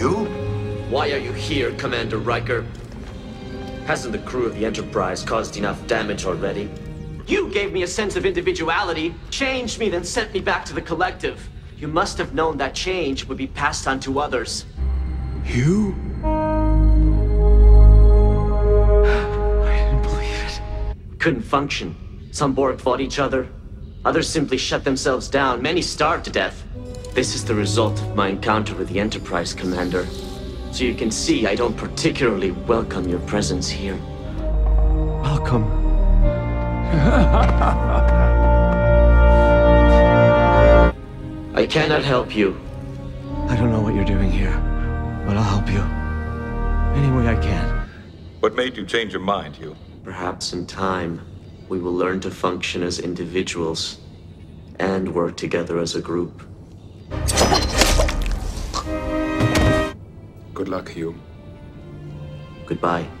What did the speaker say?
Hugh? Why are you here, Commander Riker? Hasn't the crew of the Enterprise caused enough damage already? You gave me a sense of individuality, changed me, then sent me back to the collective. You must have known that change would be passed on to others. You? I didn't believe it. Couldn't function. Some Borg fought each other. Others simply shut themselves down. Many starved to death. This is the result of my encounter with the Enterprise, Commander. So you can see I don't particularly welcome your presence here. Welcome. I cannot help you. I don't know what you're doing here, but I'll help you. Any way I can. What made you change your mind, Hugh? Perhaps in time, we will learn to function as individuals and work together as a group. Good luck, Hugh. Goodbye.